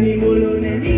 ni bolo ne ni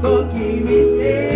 forgive me.